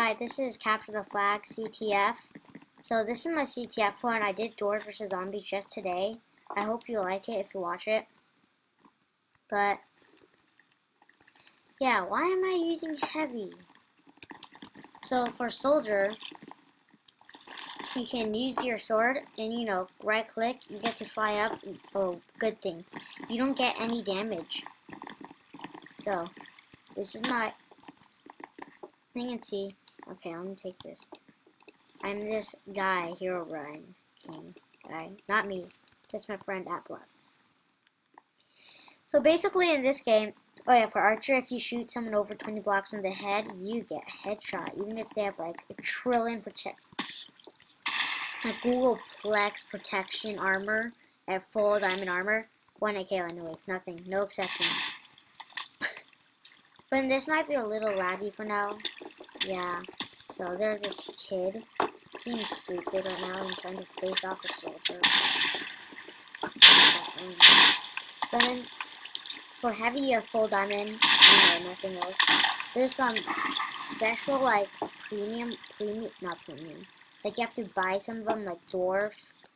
Hi, this is Capture the Flag CTF. So this is my CTF one. I did Dwarves vs Zombies just today. I hope you like it if you watch it. But yeah, why am I using heavy? So for soldier, you can use your sword and you know right click. You get to fly up. Oh, good thing. You don't get any damage. So this is my thing and see. Okay, I'm gonna take this. I'm this guy, Herobrine King guy. Not me. That's my friend At Atblood. So basically in this game, oh yeah, for Archer, if you shoot someone over 20 blocks on the head, you get a headshot, even if they have like a trillion protect, like googolplex protection armor at full diamond armor. 1 AK anyways, nothing, no exception. but this might be a little laggy for now. Yeah. So there's this kid being stupid right now and trying to face off a soldier. But then for heavy or full diamond, you know, nothing else. There's some special like premium, premium, not premium. Like you have to buy some of them, like dwarf,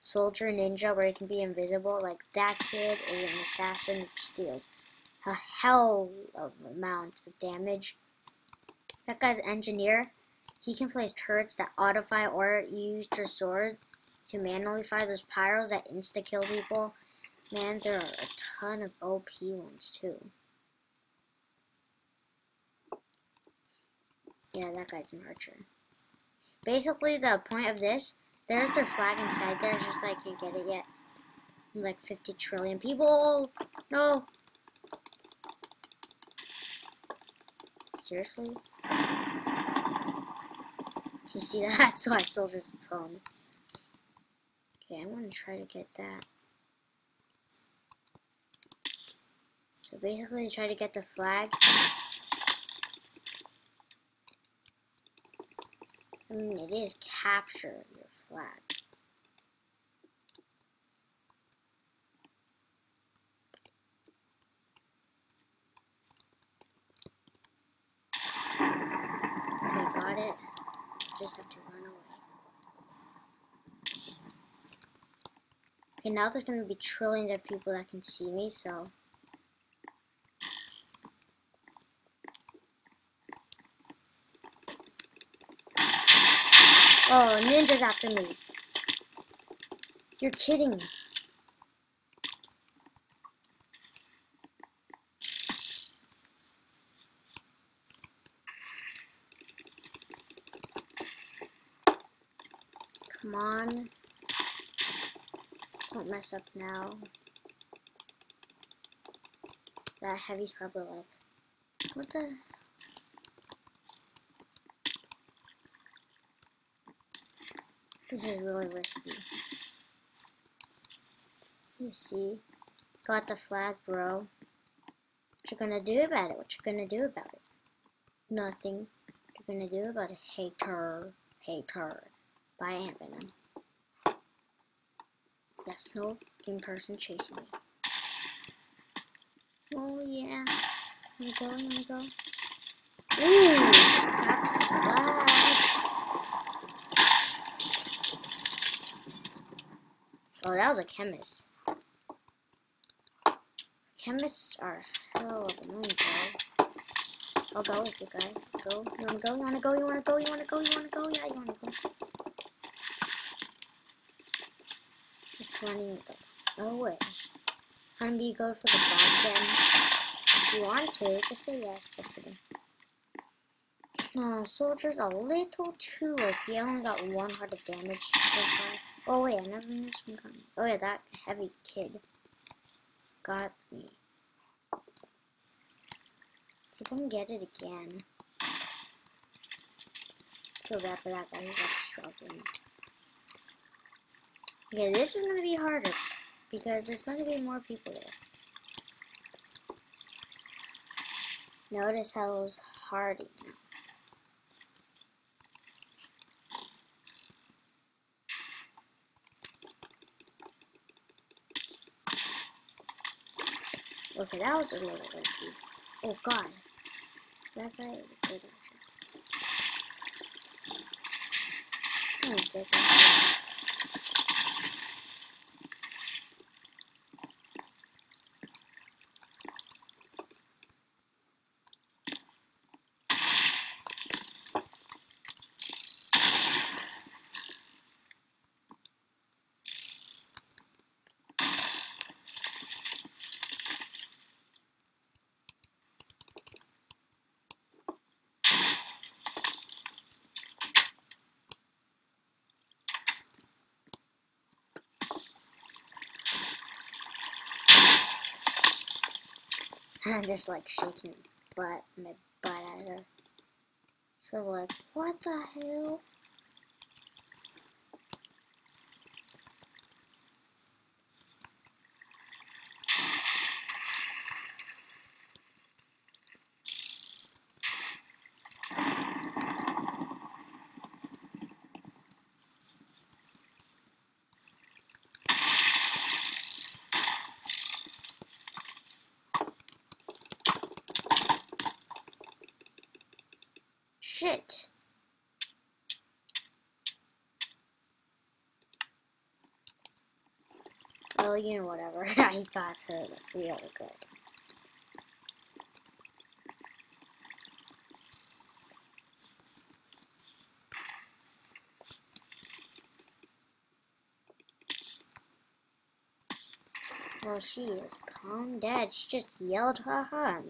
soldier, ninja, where it can be invisible. Like that kid is an assassin which deals a hell of amount of damage. That guy's engineer. He can place turrets that auto-fire or use your sword to manually fire those pyros that insta-kill people. Man, there are a ton of OP ones too. Yeah, that guy's an archer. Basically, the point of this, there's their flag inside there, it's just I can't get it yet. Like 50 trillion people! No! Seriously? You see that? So I sold his phone. Okay, I'm gonna try to get that. So basically, try to get the flag. I mean, it is capture your flag. Okay, got it. Just have to run away. Okay, now there's gonna be trillions of people that can see me, so Oh, ninja's after me. You're kidding. me. Come on. Don't mess up now. That heavy's probably like, what the? This is really risky. You see? Got the flag, bro. What you gonna do about it? What you gonna do about it? Nothing. What you gonna do about it? Hater. Hater. By Ant Venom. Yes, no in-person chasing me. Oh yeah. Wanna go? Wanna go? Ooh! The flag. Oh, that was a chemist. Chemists are hell of annoying, bro. I'll go with you guys. Go. You wanna go? You wanna go? You wanna go? You wanna go? You wanna go? Yeah, you wanna go. Go. No way. Honey, go for the back then. If you want to, just say yes. Just kidding. Oh, soldier's a little too OP. I only got one heart of damage. Oh wait, I never knew some coming. Oh yeah, that heavy kid got me. See if I can get it again. Feel bad for that guy, he's like struggling. Okay, this is gonna be harder because there's gonna be more people there. Notice how it was hard now. Okay, that was a little risky. Oh god. That guy is a good Oh, I'm just like shaking butt, my butt at her. So like, what the hell? Shit. Oh, you know, whatever. I got her like really good. Well, she is calm dead. She just yelled ha ha at.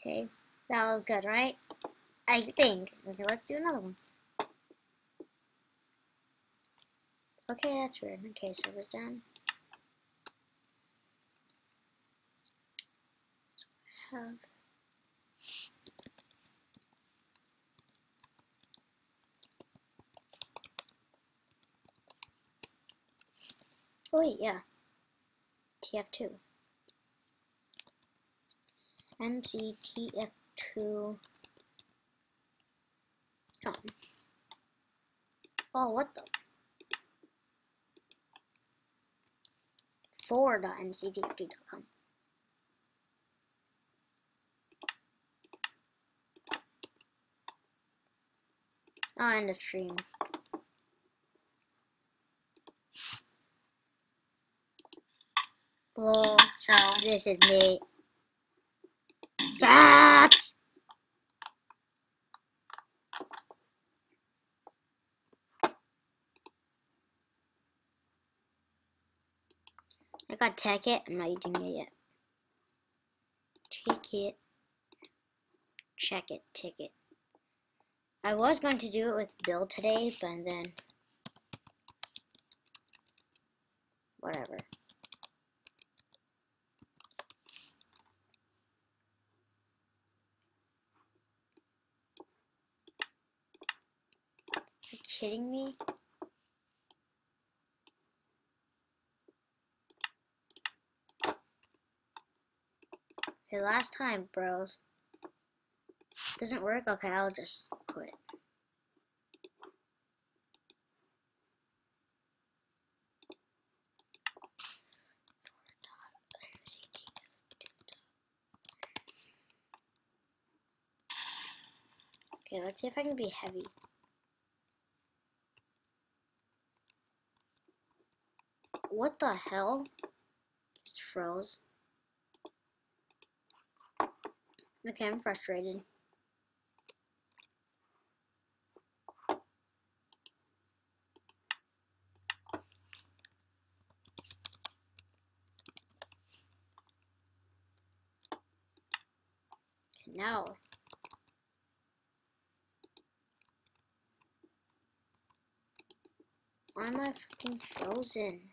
Okay, that was good, right? I think. Okay, let's do another one. Okay, that's weird. Okay, so it was done. So have Oh wait, yeah. TF2. MCTF2. Come. Oh, what the? 4.mctf2.com. Oh, end of stream. Well, so this is me that. I got ticket. I'm not eating it yet. Ticket. Check it. Ticket. I was going to do it with Bill today, but then whatever. Kidding me? Okay, last time, bros. Doesn't work? Okay, I'll just quit. Okay, let's see if I can be heavy. What the hell? It froze. Okay, I'm frustrated. now. Why am I fucking frozen?